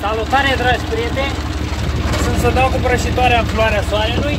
Salutare, dragi prieteni! Sunt să dau cu prășitoarea în floarea soarelui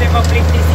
надо его прикрестить.